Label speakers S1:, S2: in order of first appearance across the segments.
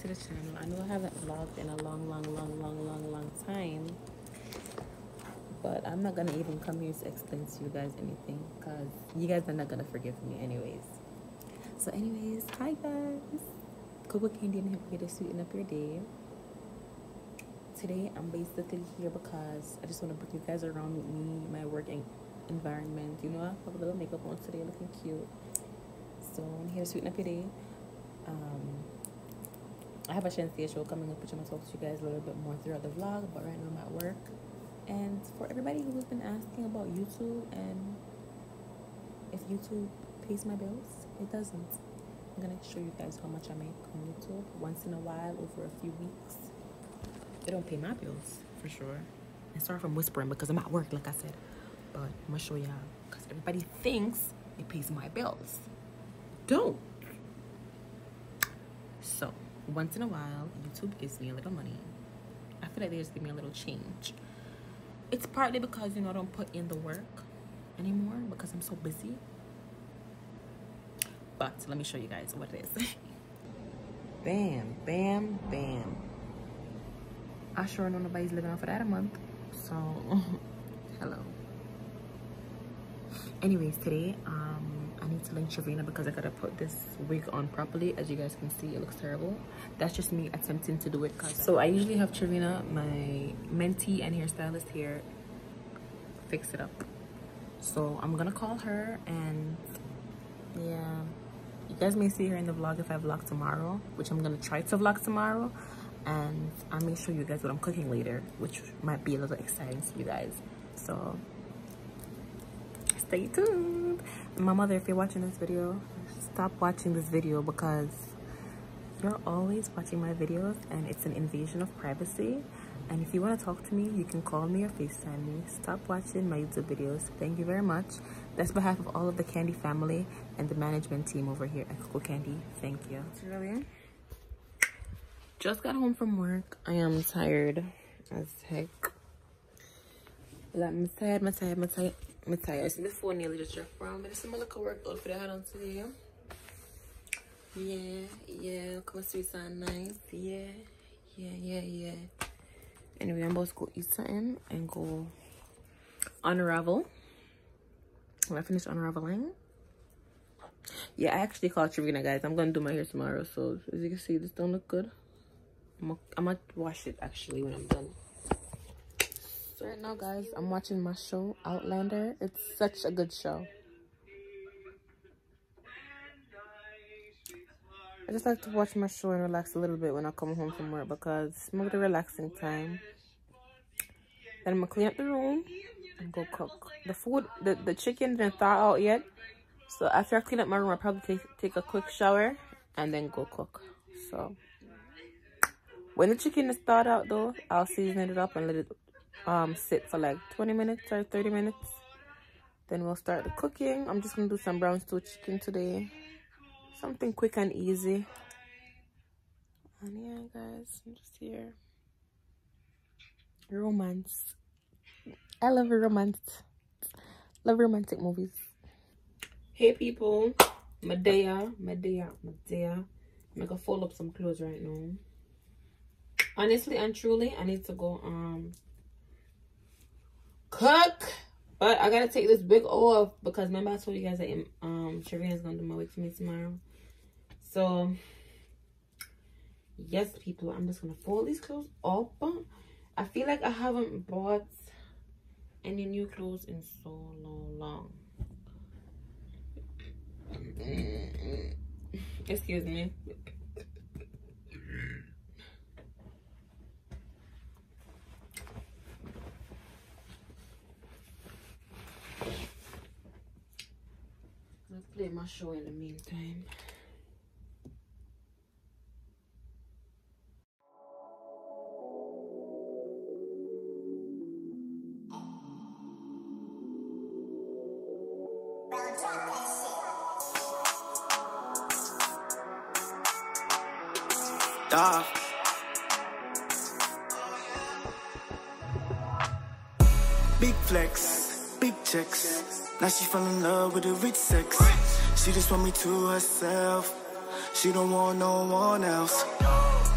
S1: to the channel. I know I haven't vlogged in a long, long, long, long, long, long time. But I'm not gonna even come here to explain to you guys anything because you guys are not gonna forgive me anyways. So anyways, hi guys. Cocokandyy and here to sweeten up your day. Today I'm basically here because I just want to bring you guys around with me, my working environment. You know, I have a little makeup on today looking cute. So I'm here to sweeten up your day. Um, I have a Shenseea show coming up, which I'm gonna talk to you guys a little bit more throughout the vlog. But right now I'm at work. And for everybody who has been asking about YouTube and if YouTube pays my bills, it doesn't. I'm gonna show you guys how much I make on YouTube once in a while over a few weeks. They don't pay my bills for sure. And sorry if I'm whispering because I'm at work, like I said. But I'm gonna show y'all because everybody thinks it pays my bills. Don't. So once in a while, YouTube gives me a little money. I feel like they just give me a little change. It's partly because, you know, I don't put in the work anymore because I'm so busy. But let me show you guys what it is. bam, bam, bam. I sure know nobody's living off of that a month. So, hello. Anyways, today, um, I need to link Trevina because I gotta put this wig on properly. As you guys can see, it looks terrible. That's just me attempting to do it. So I usually have Trevina, my mentee and hairstylist here, fix it up. So I'm gonna call her and yeah, you guys may see her in the vlog if I vlog tomorrow, which I'm gonna try to vlog tomorrow. And I may show you guys what I'm cooking later, which might be a little exciting to you guys. So stay tuned. My mother if you're watching this video stop watching this video because you're always watching my videos and it's an invasion of privacy. And if you want to talk to me you can call me or facetime me. Stop watching my youtube videos. Thank you very much. That's behalf of all of the candy family and the management team over here at Cocokandyy. Thank you. Just got home from work. I am tired as heck. I'm tired, I'm tired, I'm tired. I'm tired. See, the phone nearly just dropped from. But it's a look work outfit I had on today. Yeah, yeah. Come see sound nice. Yeah, yeah, yeah, yeah. Anyway, I'm about to go eat something and go unravel. When I finish unraveling. Yeah, I actually called Trevina, guys. I'm going to do my hair tomorrow. So, as you can see, this don't look good. I'm going to wash it, actually, when I'm done. So right now, guys, I'm watching my show, Outlander. It's such a good show. I just like to watch my show and relax a little bit when I come home from work because it's more the relaxing time. Then I'm gonna clean up the room and go cook. The food, the, the chicken didn't thaw out yet. So after I clean up my room, I'll probably take, take a quick shower and then go cook. So when the chicken is thawed out though, I'll season it up and let it um, sit for like 20 minutes or 30 minutes. Then we'll start the cooking. I'm just going to do some brown stew chicken today. Something quick and easy. And yeah, guys, I'm just here. Romance. I love romance. Love romantic movies. Hey people, Medea, Medea, Medea. I'm gonna fold up some clothes right now. Honestly and truly, I need to go um cook. But I gotta take this wig off because remember I told you guys that um Sharina's gonna do my wig for me tomorrow. So yes, people, I'm just gonna fold these clothes up. I feel like I haven't bought any new clothes in so long. Excuse me. Play my show in the meantime. Dog. Big flex, big checks. Now she fell in love with the rich sex. She just want me to herself. She don't want no one else.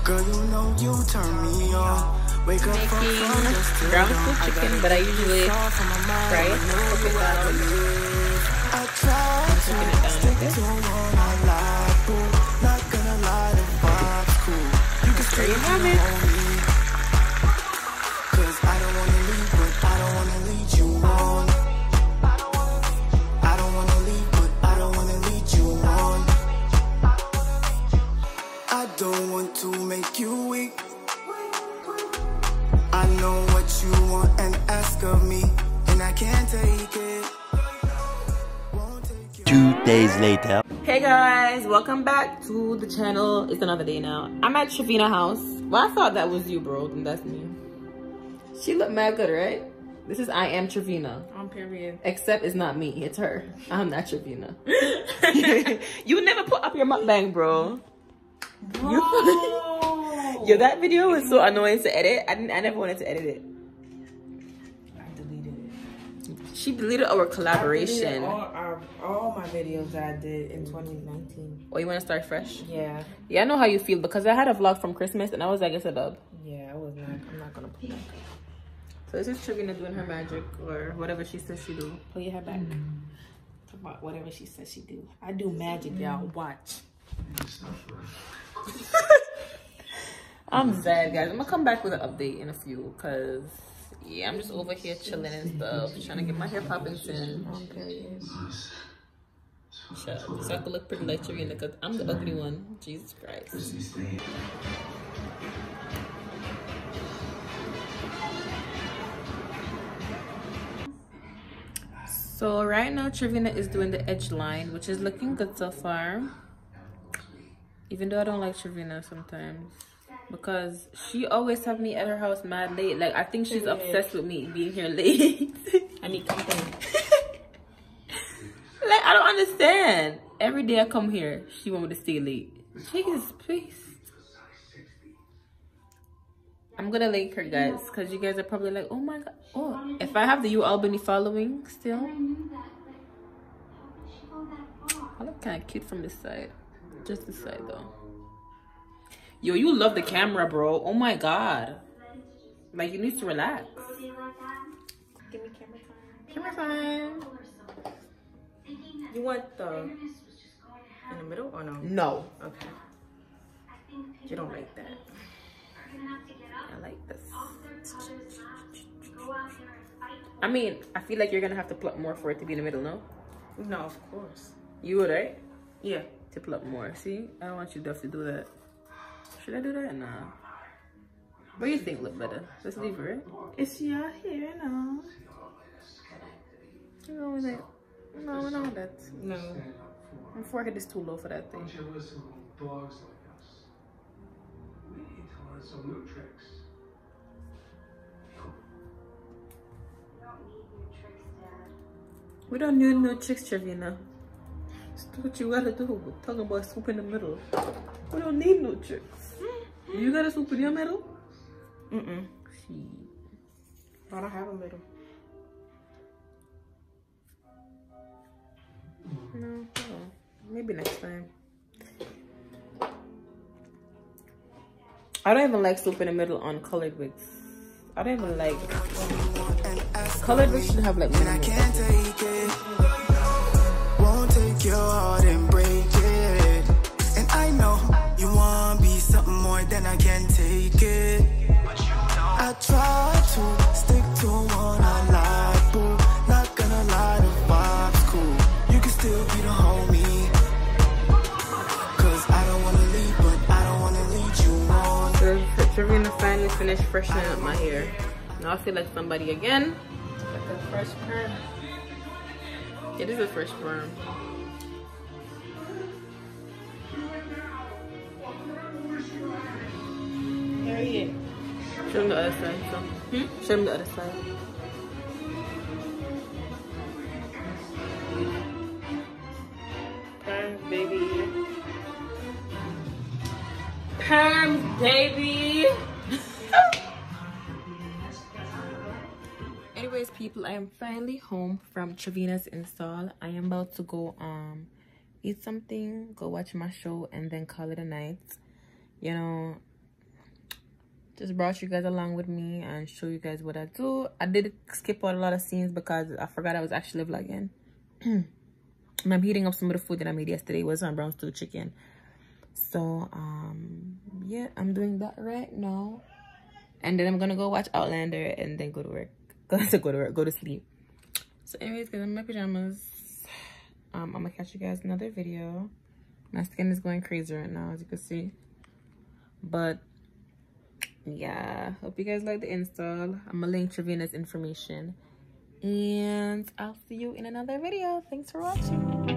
S1: Girl, you know you turn me on. Wake up Making brown soup chicken, but I usually fry it, cook it down. I'm cooking it down like this. There you have it.
S2: Days later.
S1: Hey guys, welcome back to the channel. It's another day now. I'm at Trevina house. Well, I thought that was you, bro. And that's me. She looked mad good, right? This is I am Trevina.
S3: On um, period.
S1: Except it's not me. It's her. I'm not Trevina. you never put up your mukbang, bro. Whoa. Yo, that video was so annoying to edit. I didn't. I never wanted to edit it. She deleted our collaboration. Deleted
S3: all, our, all my videos that I did in 2019. Oh,
S1: you want to start fresh?
S3: Yeah.
S1: Yeah, I know how you feel because I had a vlog from Christmas and I was like, it's a dub.
S3: Yeah, I was not. I'm not gonna put that.
S1: So this is Trevina doing her magic or whatever she says she do.
S3: Pull your hair back. Mm. Talk about whatever she says she do. I do magic, y'all. Watch.
S1: I'm sad, guys. I'm gonna come back with an update in a few because yeah, I'm just over here chilling and stuff, trying to get my hair popping soon. Shut up. So I can look pretty like Trevina because I'm the ugly one. Jesus Christ. So right now Trevina is doing the edge line, which is looking good so far. Even though I don't like Trevina sometimes because she always have me at her house mad late. Like I think she's obsessed with me being here late.
S3: I need company.
S1: like I don't understand. Every day I come here, she want me to stay late. Jesus, please. I'm gonna link her guys because you guys are probably like, oh my god. Oh, if I have the U Albany following still. I look kind of cute from this side. Just this side though. Yo, you love the camera, bro. Oh my god. Like, you need to relax.
S3: Give me camera time. Camera time. You want the in the middle or no?
S1: No.
S3: Okay. You don't like that.
S1: I like this. I mean, I feel like you're gonna have to pluck more for it to be in the middle, no?
S3: No, of course.
S1: You would, right?
S3: Yeah.
S1: To up more. See? I don't want you to have to do that. Should I do that? Nah. What do you think look better? Let's leave her.
S3: Is she out here now?
S1: You know with it. No, no, that.
S3: No.
S1: My forehead is too low for that thing. We don't need new tricks, Trevina. That's what you gotta do. We're Talking about swoop in the middle. We don't need no tricks. You got a super in your middle?
S3: Mm-mm. I don't have a middle.
S1: No, oh, maybe next time. I don't even like soup in the middle on colored wigs. I don't even like colored wigs should have like minimal. Finally finished freshening up my hair. Now I feel like somebody again.
S3: Like a fresh perm.
S1: It is a fresh perm.
S3: Period.
S1: Show them the other side. So. Hmm? Show them the other side.
S3: Perms, baby.
S1: Perms, baby. People, I am finally home from Trevina's install. I am about to go um eat something, go watch my show, and then call it a night. You know, just brought you guys along with me and show you guys what I do. I did skip out a lot of scenes because I forgot I was actually vlogging. and I'm heating up some of the food that I made yesterday. It was on brown stew chicken. So, um, yeah, I'm doing that right now. And then I'm gonna go watch Outlander and then go to work. Go to go to work, go to sleep. So anyways, guys, I'm in my pajamas. Um, I'm gonna catch you guys another video. My skin is going crazy right now, as you can see. But yeah, hope you guys like the install. I'm gonna link Trevina's information. And I'll see you in another video. Thanks for watching.